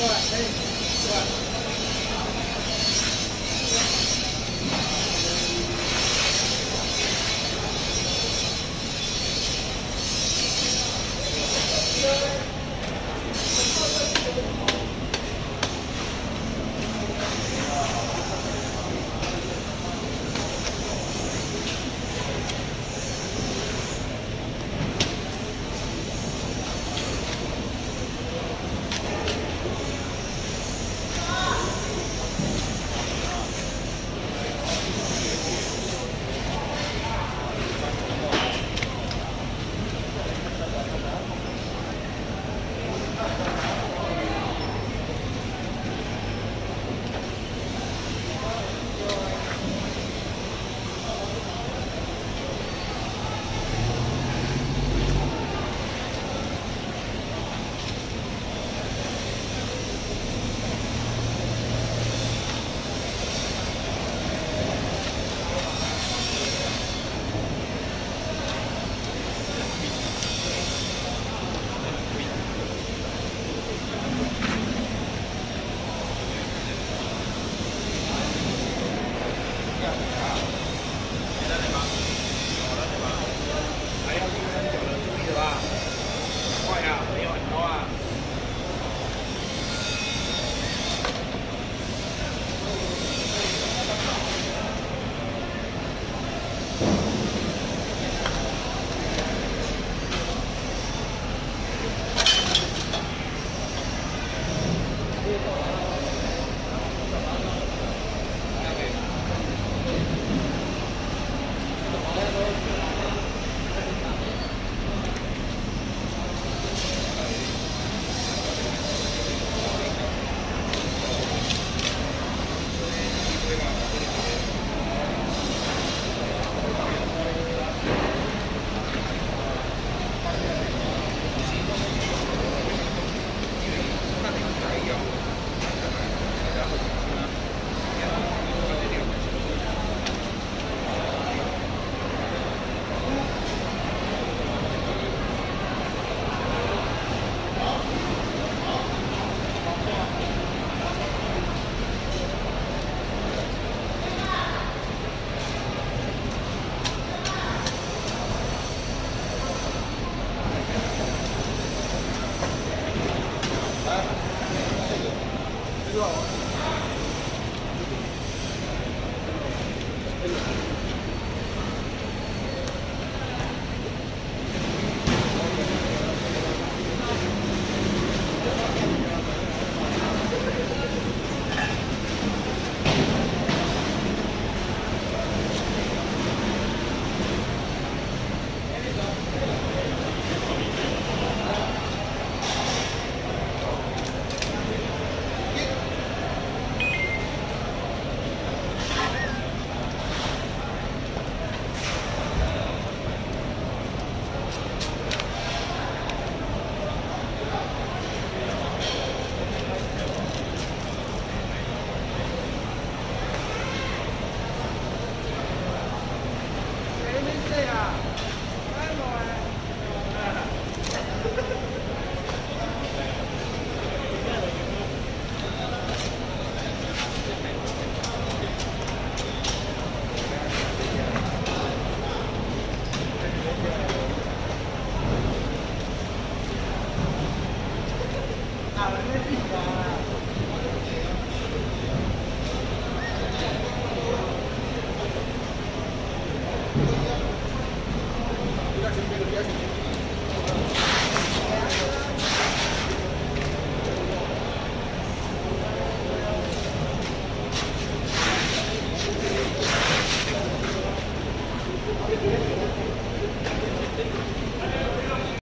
What? subscribe